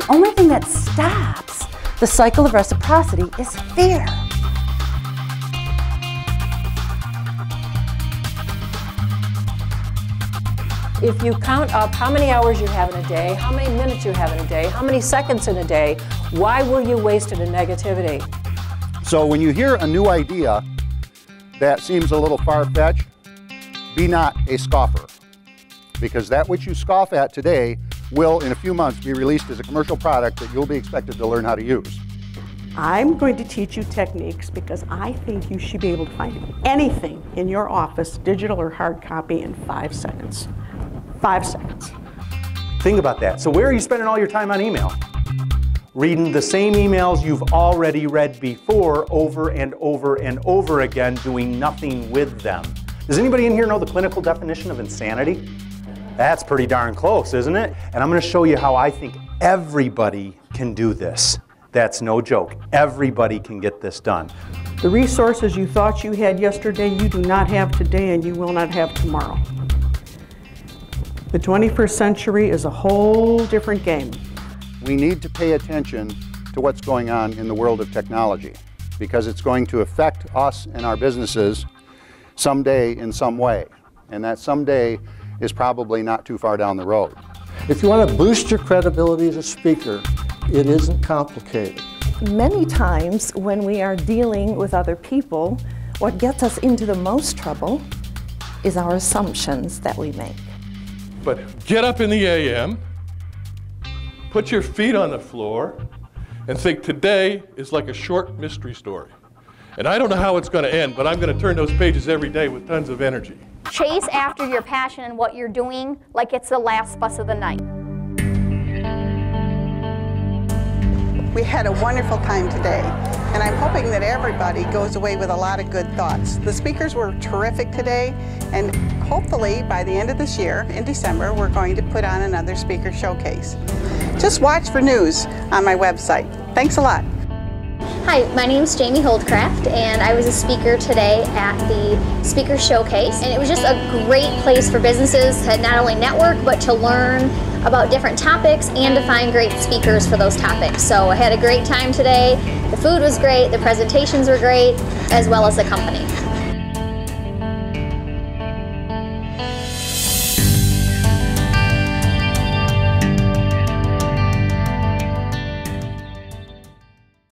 that stops the cycle of reciprocity is fear. If you count up how many hours you have in a day, how many minutes you have in a day, how many seconds in a day, why will you waste it in negativity? So when you hear a new idea that seems a little far-fetched, be not a scoffer. Because that which you scoff at today will, in a few months, be released as a commercial product that you'll be expected to learn how to use. I'm going to teach you techniques because I think you should be able to find anything in your office, digital or hard copy, in five seconds. Five seconds. Think about that. So where are you spending all your time on email? Reading the same emails you've already read before over and over and over again, doing nothing with them. Does anybody in here know the clinical definition of insanity? That's pretty darn close, isn't it? And I'm going to show you how I think everybody can do this. That's no joke. Everybody can get this done. The resources you thought you had yesterday, you do not have today and you will not have tomorrow. The 21st century is a whole different game. We need to pay attention to what's going on in the world of technology because it's going to affect us and our businesses someday in some way. And that someday is probably not too far down the road. If you want to boost your credibility as a speaker, it isn't complicated. Many times when we are dealing with other people, what gets us into the most trouble is our assumptions that we make. But get up in the AM, put your feet on the floor, and think today is like a short mystery story. And I don't know how it's going to end, but I'm going to turn those pages every day with tons of energy. Chase after your passion and what you're doing like it's the last bus of the night. We had a wonderful time today, and I'm hoping that everybody goes away with a lot of good thoughts. The speakers were terrific today, and hopefully by the end of this year, in December, we're going to put on another speaker showcase. Just watch for news on my website. Thanks a lot. Hi, my name is Jamie Holdcraft, and I was a speaker today at the Speaker Showcase. And it was just a great place for businesses to not only network, but to learn about different topics and to find great speakers for those topics. So I had a great time today. The food was great, the presentations were great, as well as the company.